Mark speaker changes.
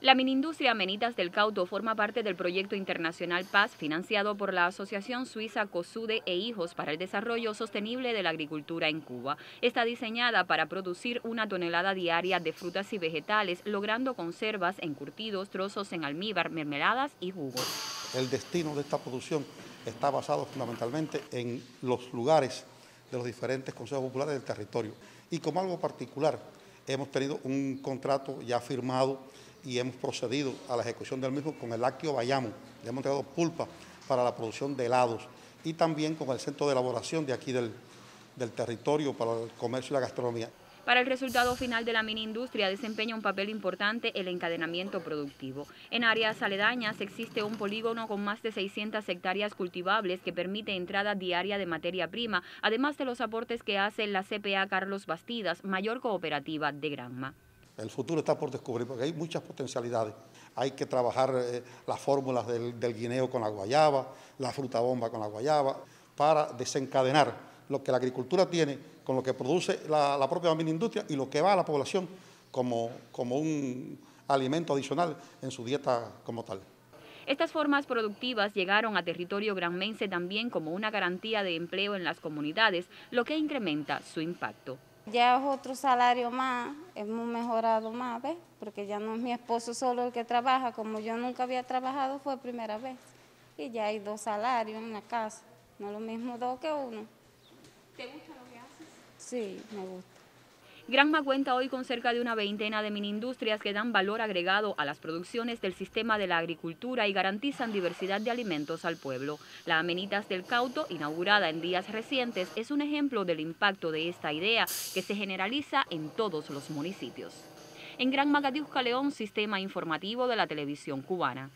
Speaker 1: La minindustria Menitas del Cauto forma parte del proyecto internacional Paz financiado por la Asociación Suiza COSUDE e Hijos para el Desarrollo Sostenible de la Agricultura en Cuba. Está diseñada para producir una tonelada diaria de frutas y vegetales, logrando conservas, encurtidos, trozos en almíbar, mermeladas y jugos.
Speaker 2: El destino de esta producción está basado fundamentalmente en los lugares de los diferentes consejos populares del territorio. Y como algo particular, hemos tenido un contrato ya firmado y hemos procedido a la ejecución del mismo con el Lácteo Bayamo. Le hemos entregado pulpa para la producción de helados y también con el centro de elaboración de aquí del, del territorio para el comercio y la gastronomía.
Speaker 1: Para el resultado final de la mini industria desempeña un papel importante el encadenamiento productivo. En áreas aledañas existe un polígono con más de 600 hectáreas cultivables que permite entrada diaria de materia prima, además de los aportes que hace la CPA Carlos Bastidas, mayor cooperativa de Granma.
Speaker 2: El futuro está por descubrir porque hay muchas potencialidades. Hay que trabajar eh, las fórmulas del, guineo con la guayaba, la fruta bomba con la guayaba, para desencadenar lo que la agricultura tiene con lo que produce la, propia industria y lo que va a la población como, como un alimento adicional en su dieta como tal.
Speaker 1: Estas formas productivas llegaron a territorio granmense también como una garantía de empleo en las comunidades, lo que incrementa su impacto.
Speaker 3: Ya es otro salario más, hemos mejorado más, ¿ves? Porque ya no es mi esposo solo el que trabaja, como yo nunca había trabajado, fue primera vez. Y ya hay dos salarios en la casa, no lo mismo dos que uno.
Speaker 1: ¿Te gusta lo que haces?
Speaker 3: Sí, me gusta.
Speaker 1: Granma cuenta hoy con cerca de una veintena de mini industrias que dan valor agregado a las producciones del sistema de la agricultura y garantizan diversidad de alimentos al pueblo. La Amenitas del Cauto, inaugurada en días recientes, es un ejemplo del impacto de esta idea que se generaliza en todos los municipios. En Gran Magadiusca León, Sistema Informativo de la Televisión Cubana.